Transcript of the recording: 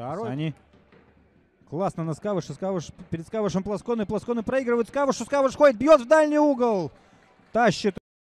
Второй. Они. Классно на Скавыша. Скавыш перед Скавышем Плоскон. И Плоскон Скавышу. Скавыш ходит, бьет в дальний угол. Тащит